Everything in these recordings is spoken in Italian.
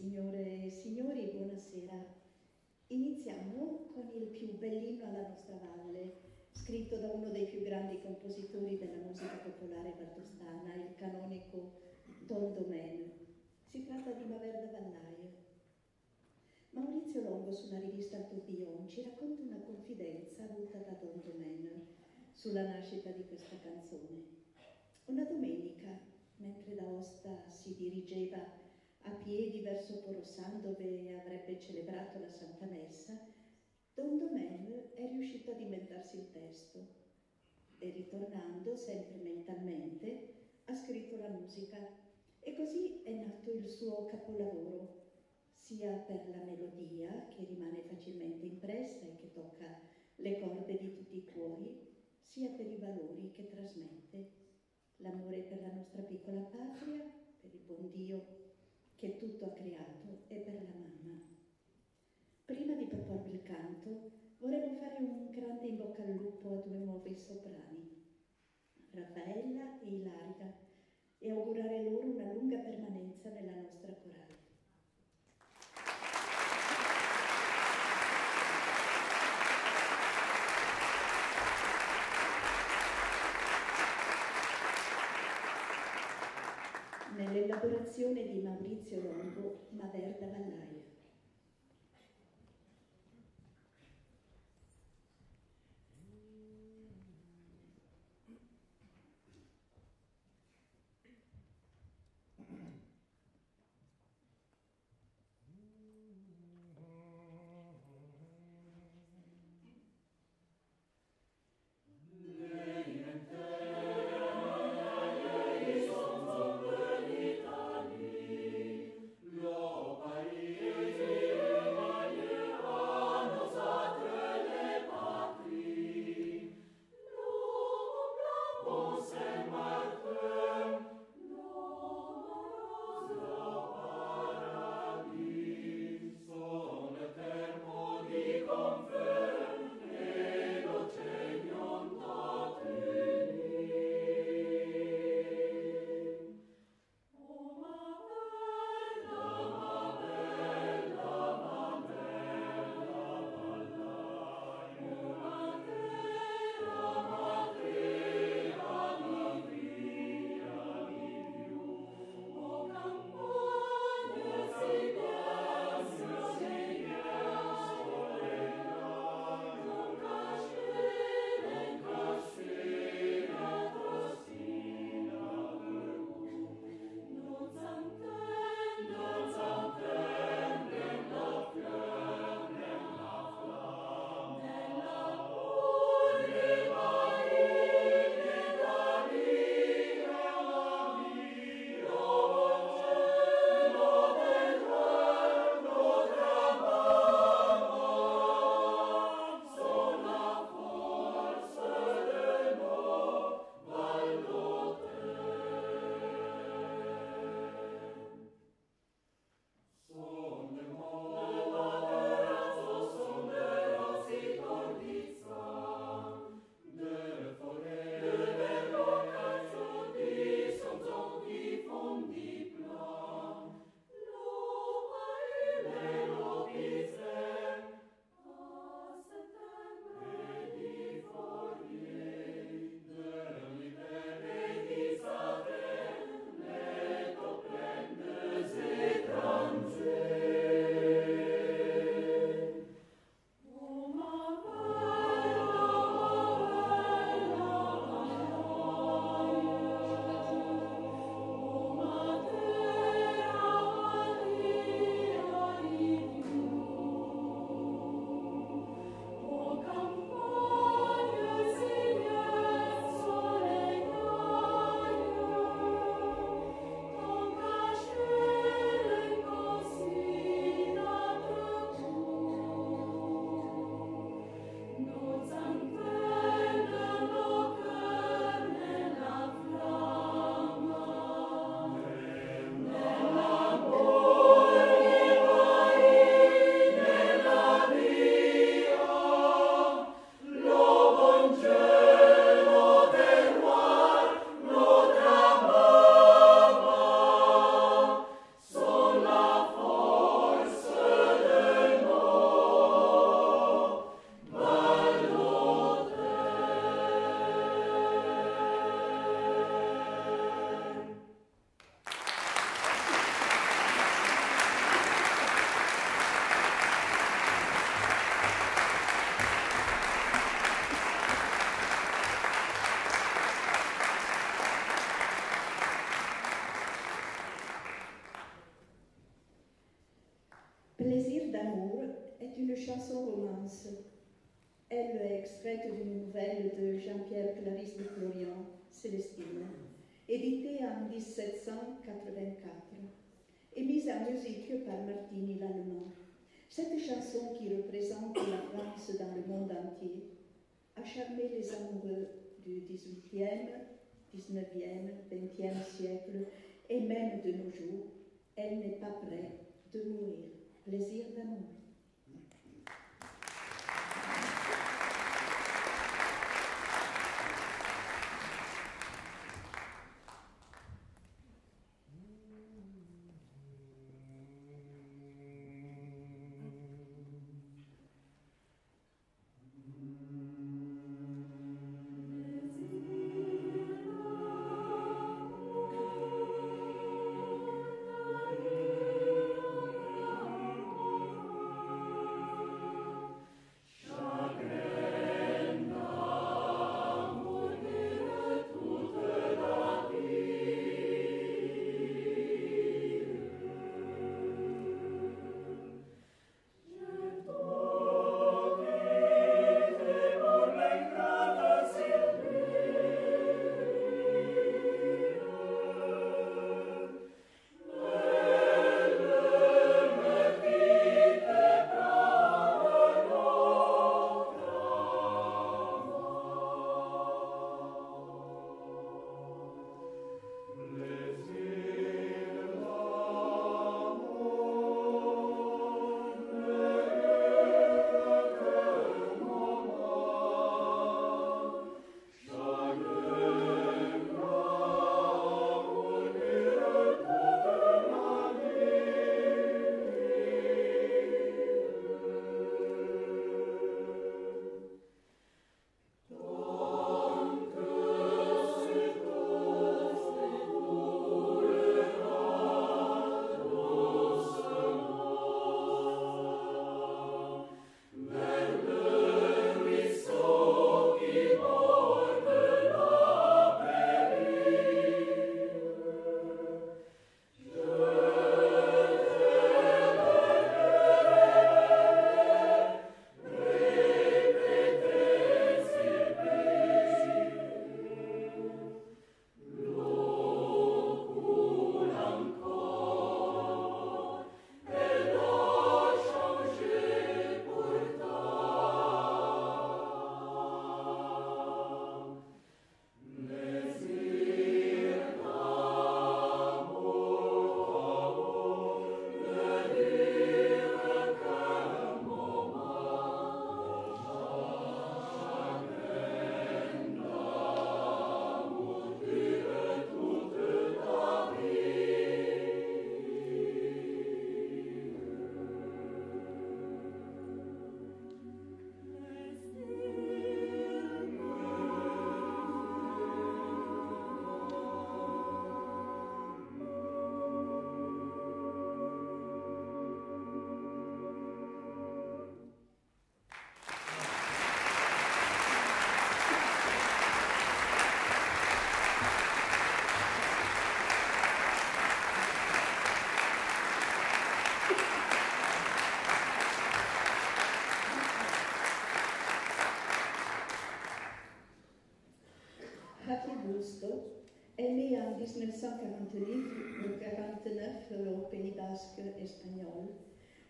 Signore e signori, buonasera. Iniziamo con il più bellino alla nostra valle, scritto da uno dei più grandi compositori della musica popolare valdostana, il canonico Don Domen. Si tratta di Maverda Vallaio. Maurizio Longo su una rivista Tourbillon ci racconta una confidenza avuta da Don Domen sulla nascita di questa canzone. Una domenica, mentre da Osta si dirigeva a piedi verso Porosan dove avrebbe celebrato la Santa Messa, Don Domen è riuscito ad inventarsi il testo e ritornando sempre mentalmente ha scritto la musica. E così è nato il suo capolavoro, sia per la melodia che rimane facilmente impressa e che tocca le corde di tutti i cuori, sia per i valori che trasmette, l'amore per la nostra piccola patria, per il buon Dio che tutto ha creato e per la mamma. Prima di proporvi il canto, vorremmo fare un grande in bocca al lupo a due nuovi soprani, Raffaella e Ilaria, e augurare loro una lunga permanenza nella nostra corale. Nell'elaborazione di Maurizio Longo, Maverda Vallaia. Célestine, éditée en 1784 et mise en musique par Martini l'Allemand. Cette chanson qui représente la France dans le monde entier a charmé les amoureux du 18e, 19e, 20e siècle et même de nos jours. Elle n'est pas prête de mourir. Plaisir d'amour.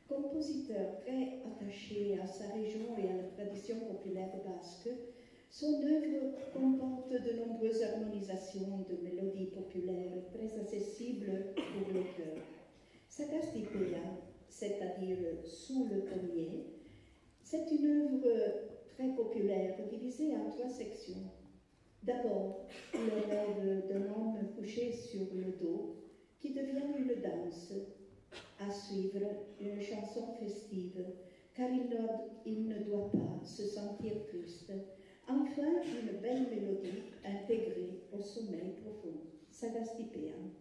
Compositeur très attaché à sa région et à la tradition populaire basque, son œuvre comporte de nombreuses harmonisations de mélodies populaires très accessibles pour le cœur. Sagastipea, c'est-à-dire sous le pommier, c'est une œuvre très populaire divisée en trois sections. D'abord, le rêve d'un homme couché sur le dos qui devient une danse. À suivre, une chanson festive, car il ne, il ne doit pas se sentir triste. Enfin, une belle mélodie intégrée au sommeil profond. Sagastipea.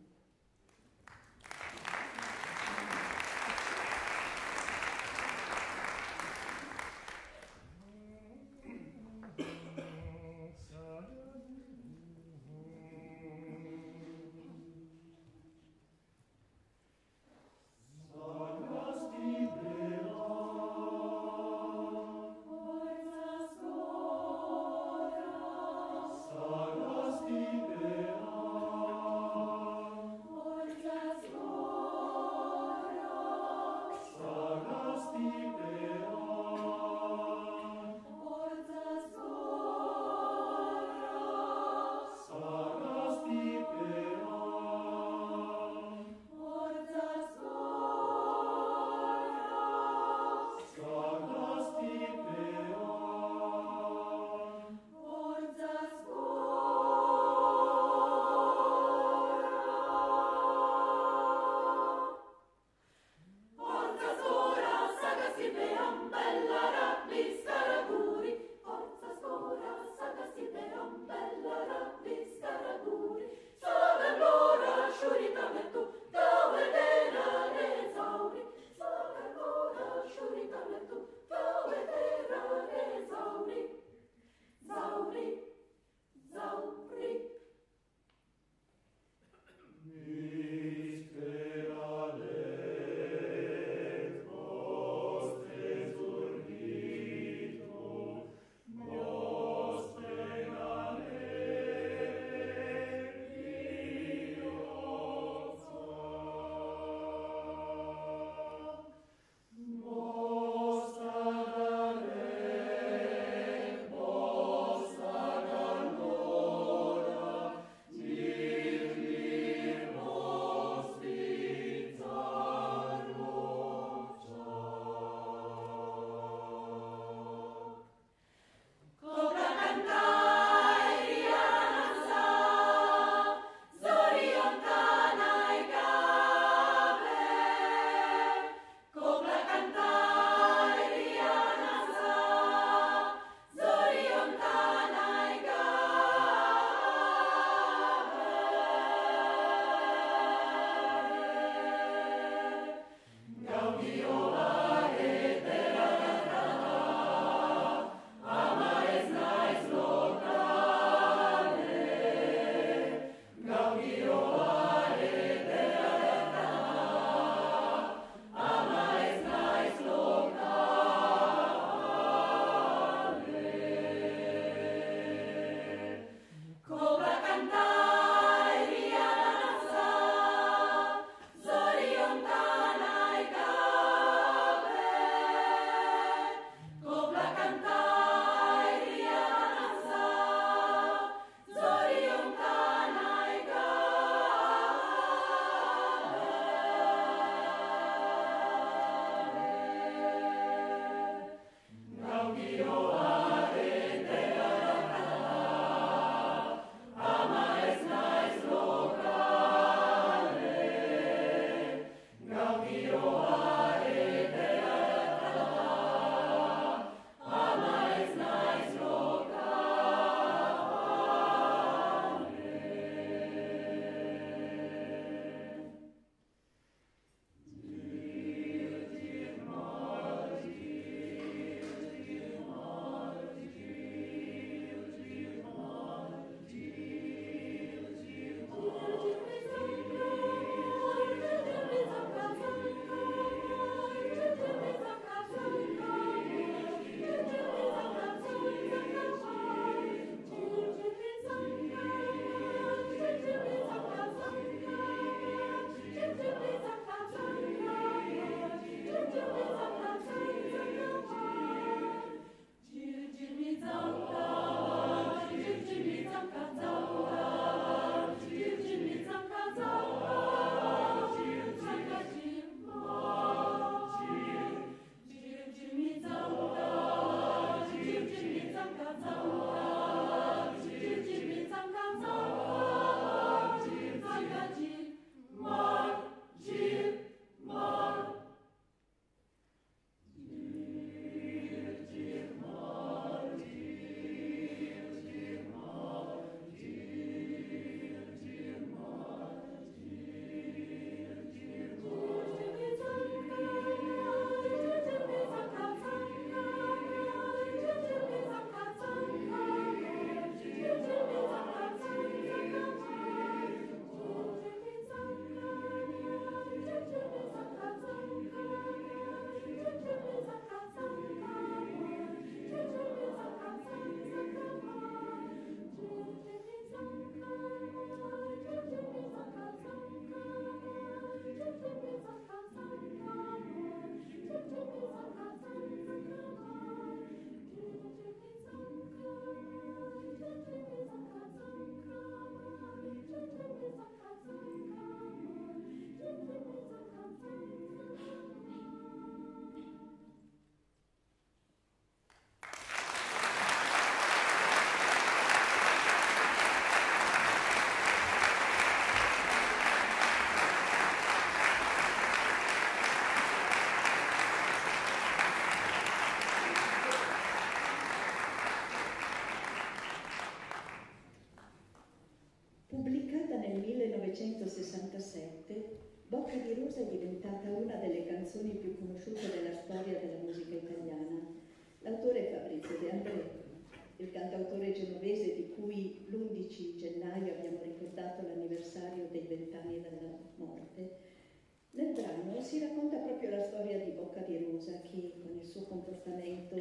Suo comportamento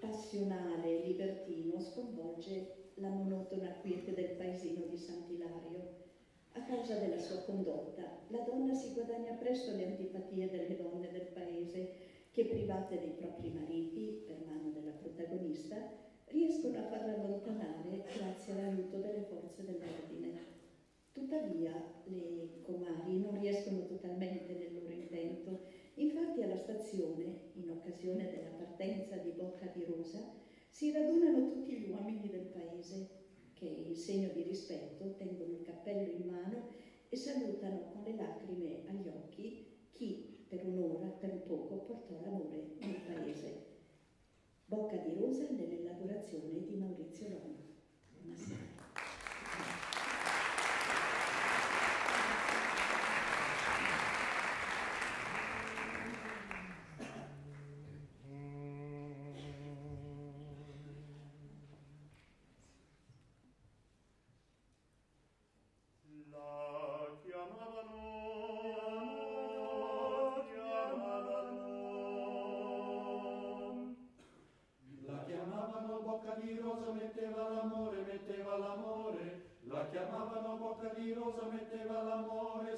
passionale e libertino sconvolge la monotona quiete del paesino di Sant'Ilario a causa della sua condotta, la donna si guadagna presto le antipatie delle donne del paese che, private dei propri mariti, per mano della protagonista, riescono a farla allontanare grazie all'aiuto delle forze dell'ordine. Tuttavia le comari non riescono totalmente nel loro intento, infatti alla stazione, in occasione della partenza di Bocca di Rosa, si radunano tutti gli uomini del paese che in segno di rispetto tengono il cappello in mano e salutano con le lacrime agli occhi chi per un'ora, per poco, portò l'amore nel paese. Bocca di rosa nell'elaborazione di Maurizio Loma. Buonasera.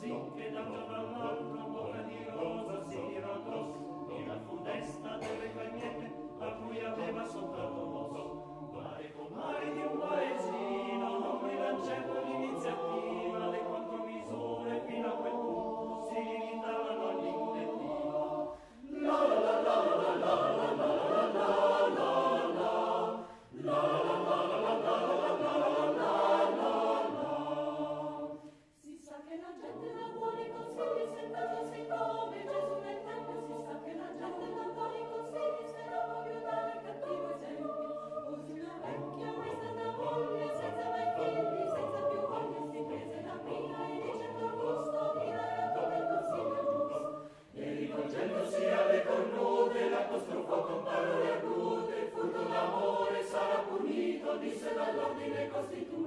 così che da giorno all'altro vola di rosa si dirà addosso, e la funesta delle quelle propósito